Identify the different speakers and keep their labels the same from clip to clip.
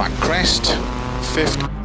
Speaker 1: 40. Flat crest, 50.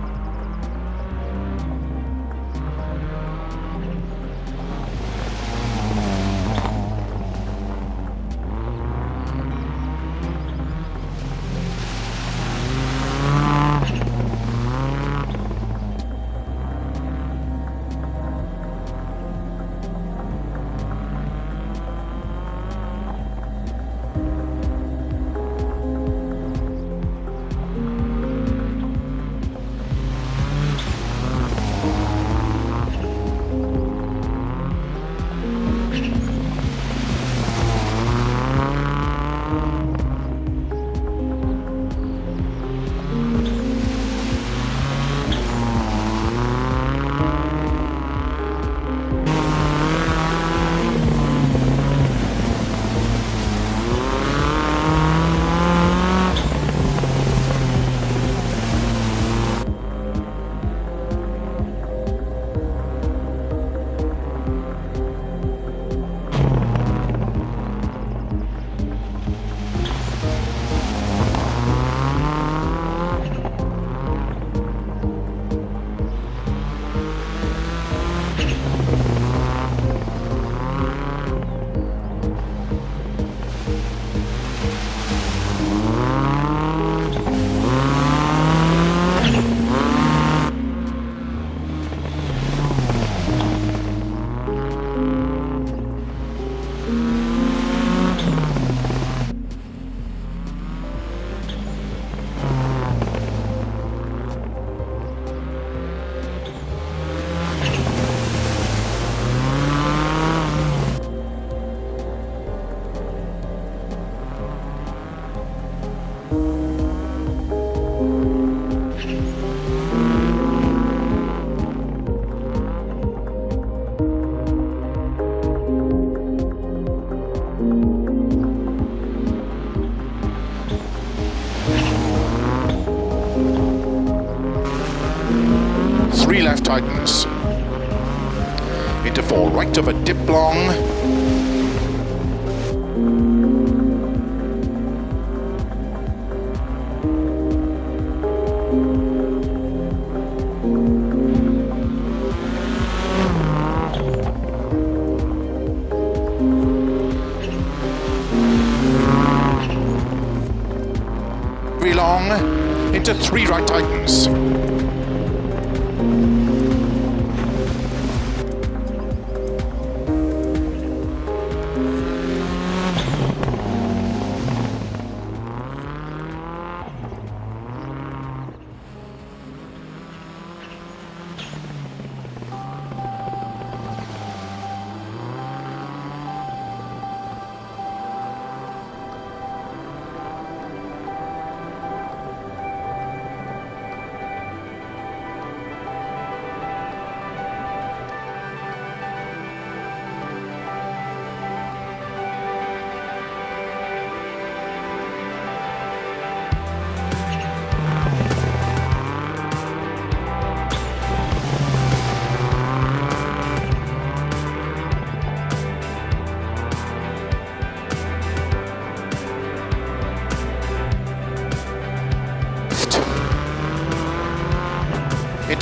Speaker 1: Three left tightens. Into four, right of a dip long. Three long, into three right tightens.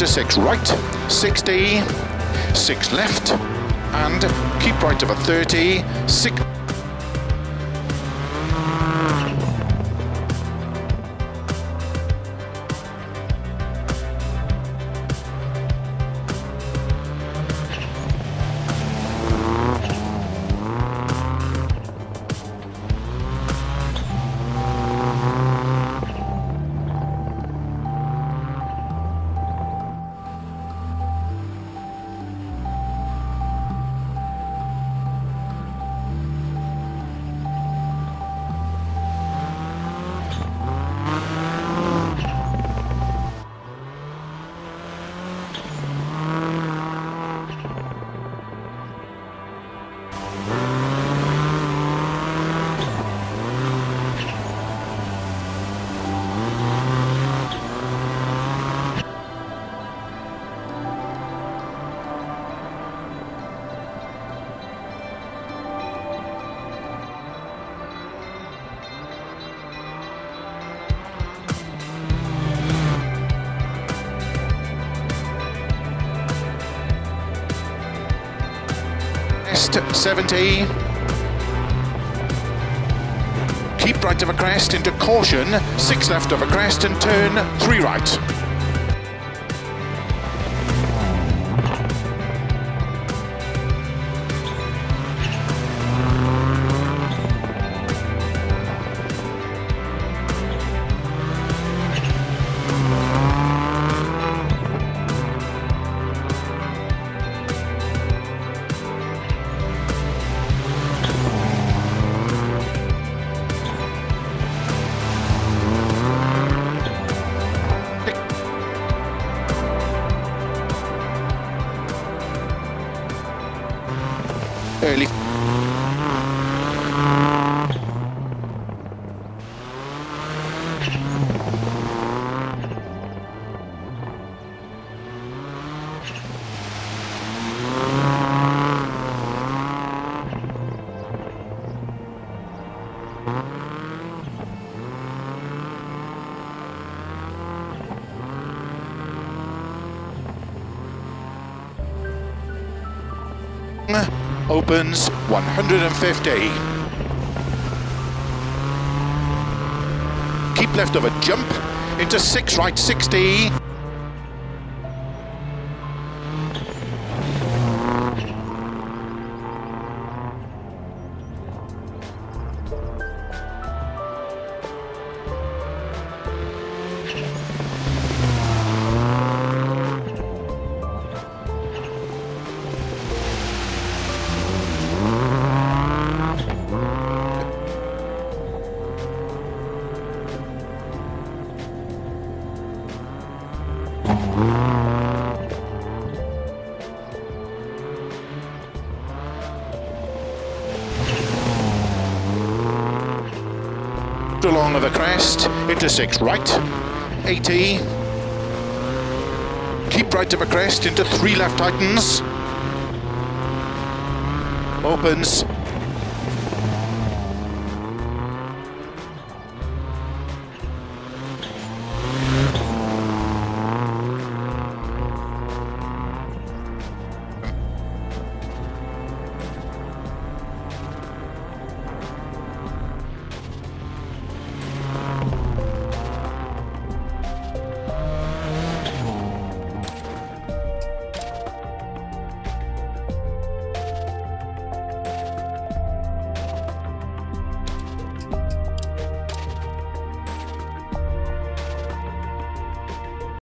Speaker 1: Into six right, 60, six left, and keep right of a 30, six. Left, 70. Keep right of a crest into caution, 6 left of a crest and turn 3 right. Opens 150. Keep left of a jump into 6 right 60. Along of a crest, intersects right, 80, keep right of a crest, into 3 left tightens, opens